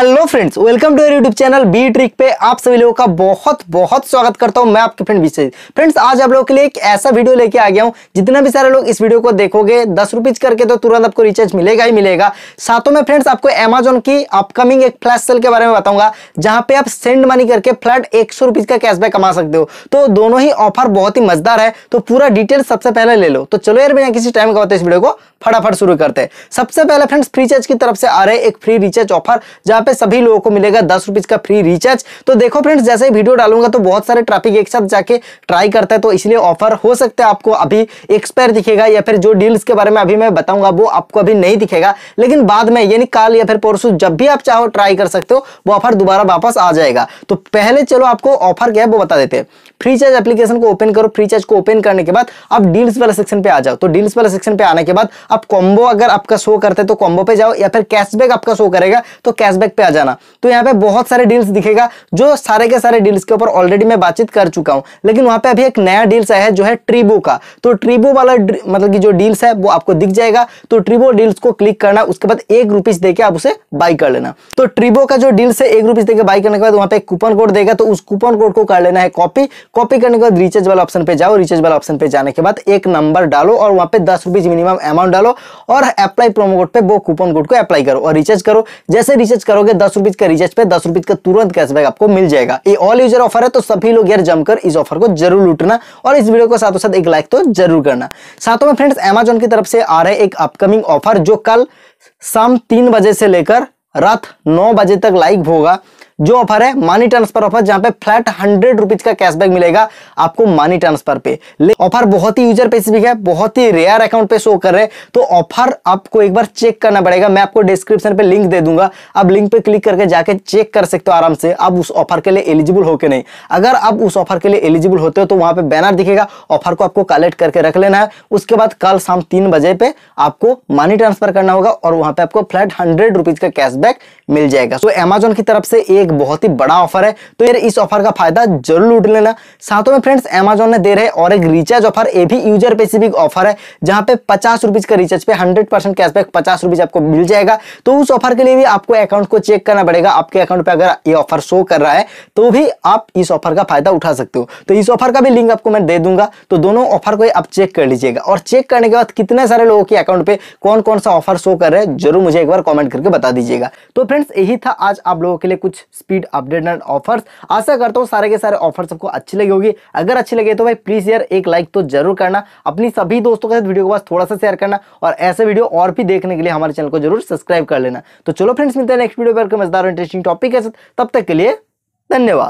Hello friends welcome to YouTube channel B trick पे आप सभी लोगों का बहुत बहुत स्वागत करता हूँ मैं आपके फ्रेंड विशेष फ्रेंड्स आज आप लोगों के लिए एक ऐसा वीडियो लेके आ गया हूँ, जितना भी सारे लोग इस वीडियो को देखोगे, दस रुपीज़ करके तो तुरंत आपको रिचार्ज मिलेगा ही मिलेगा। साथों में फ्रेंड्स आपको एमेजोन की अपकमिंग एक फ्लैश सेल के बारे में बताऊँगा, जहाँ पे आप सेंड मनी करके फ्लैट एक सौ का कैशबैक कमा सकते हो। तो दोनों ही ऑफ़र बहुत ही मज़ेदार है तो पूरा डिटेल सबसे पहले ले लो। तो चलो यार, बिना किसी टाइम का होता है इस वीडियो को, फटाफट शुरू करते हैं। सबसे पहले फ्रेंड्स फ्री चार्ज की तरफ़ से आ रहे एक फ्री रिचार्ज ऑफ़र जहाँ पे सभी लोगों को मिलेगा दस रुपीज़ का फ्री रिचार्ज तो देखो फ्रेंड्स जैसे ही वीडियो डालूँगा तो बहुत सारे ट्रैफ़िक एक साथ जाके ट्राई करता है तो इसलिए ऑफ़र हो सकता है आपको। अभी एक्सपायर दिखेगा या फिर जो डील्स के बारे में अभी मैं बताऊँगा, वो आपको अभी नहीं दिखेगा। लेकिन बाद में, यानी कल या फिर परसों, जब भी आप चाहो ट्राई कर सकते हो, वो ऑफ़र दोबारा वापस आ जाएगा। तो पहले चलो आपको ऑफ़र क्या है, वो बता देते हैं। फ्री चार्ज एप्लीकेशन को ओपन करो फ्री चार्ज को ओपन करने के बाद आप डील्स वाले सेक्शन पे आ जाओ। तो डील्स वाले सेक्शन पे आने के बाद आप कॉम्बो अगर आपका शो करते तो कॉम्बो पे जाओ, या फिर कैशबैक आपका शो करेगा तो कैशबैक पे आ जाना। तो यहाँ पे बहुत सारे डील्स दिखेगा, जो सारे के सारे डील्स के ऊपर ऑलरेडी मैं बातचीत कर चुका हूँ। लेकिन वहाँ पे अभी एक नया डील्स आया है, जो है ट्रीबो का। तो ट्रीबो वाला मतलब की जो डील्स है, वो आपको दिख जाएगा। तो ट्रीबो डील्स को क्लिक करना, उसके बाद एक रुपीज़ देके आप उसे बाई कर लेना। तो ट्रीबो का जो डील्स है, एक रुपीज़ देकर बाई करने के बाद वहाँ पे कूपन कोड देगा तो उस कूपन कोड को कर लेना है कॉपी कॉपी करने के बाद रिचार्ज वाला ऑप्शन पे जाओ। रिचार्ज वाला ऑप्शन पे जाने के बाद एक नंबर डालो और वहाँ पे दस रुपीज़ मिनिमम अमाउंट डालो और अप्लाई प्रोमो कोड पे वो कूपन कोड को अप्लाई करो और रिचार्ज करो। जैसे रिचार्ज करोगे, दस रुपीज़ का रिचार्ज पे दस रुपीज़ का तुरंत कैशबैक आपको मिल जाएगा। ये ऑल यूज़र ऑफ़र है तो सभी लोग यार जमकर इस ऑफ़र को ज़रूर लूटना और इस वीडियो को साथों साथ एक लाइक तो ज़रूर करना। साथों में फ्रेंड्स अमेजोन की तरफ़ से आ रहे एक अपकमिंग ऑफ़र जो कल शाम तीन बजे से लेकर रात नौ बजे तक लाइव होगा। जो ऑफ़र है मनी ट्रांसफ़र ऑफ़र जहाँ पे फ्लैट हंड्रेड रुपीज़ का कैशबैक मिलेगा आपको मनी ट्रांसफ़र पे। ऑफ़र बहुत ही यूज़र स्पेसिफिक है, बहुत ही रेयर अकाउंट पे शो कर रहे हैं। तो ऑफ़र आपको एक बार चेक करना पड़ेगा। मैं आपको डिस्क्रिप्शन पे लिंक दे दूँगा। आप लिंक पे क्लिक करके जाके चेक कर सकते हो आराम से, आप उस ऑफ़र के लिए एलिजिबल हो के नहीं। अगर आप उस ऑफ़र के लिए एलिजिबल होते हो तो वहाँ पे बैनर दिखेगा ऑफ़र को आपको कलेक्ट करके रख लेना है। उसके बाद कल शाम तीन बजे पे आपको मनी ट्रांसफ़र करना होगा और वहाँ पे आपको फ्लैट हंड्रेड रुपीज़ का कैशबैक मिल जाएगा। तो अमेजोन की तरफ़ से एक बहुत ही बड़ा ऑफ़र है। तो यार, इस ऑफ़र का फ़ायदा ज़रूर लूट लेना। साथों में फ्रेंड्स अमेजोन ने दे रहे और एक रिचार्ज ऑफ़र ये भी यूज़र स्पेसिफिक ऑफ़र है, जहाँ पे पचास रुपीज़ का रिचार्ज पे हंड्रेड परसेंट कैशबैक पचास रुपीज़ आपको मिल जाएगा। तो उस ऑफ़र के लिए भी आपको अकाउंट को चेक करना पड़ेगा। आपके अकाउंट पे अगर ये ऑफ़र शो कर रहा है तो भी आप इस ऑफ़र का फ़ायदा उठा सकते हो। तो इस ऑफ़र का भी लिंक आपको मैं दे दूँगा। तो दोनों ऑफ़र को आप चेक कर लीजिएगा। और चेक करने के बाद कितने सारे लोगों के अकाउंट पे कौन कौन सा ऑफ़र शो कर रहे हैं, ज़रूर मुझे एक बार कॉमेंट करके बता दीजिएगा। तो फ्रेंड्स, यही था आज आप लोगों के लिए कुछ स्पीड अपडेट एंड ऑफर्स आशा करता हूँ सारे के सारे ऑफ़र सबको अच्छी लगी होगी। अगर अच्छी लगे तो भाई प्लीज़ यार एक लाइक तो ज़रूर करना। अपनी सभी दोस्तों के साथ वीडियो को बस थोड़ा सा शेयर करना और ऐसे वीडियो और भी देखने के लिए हमारे चैनल को ज़रूर सब्सक्राइब कर लेना। तो चलो फ्रेंड्स मिलते हैं नेक्स्ट वीडियो पर मजदार इंटरेस्टिंग टॉपिक है तब तक के लिए धन्यवाद।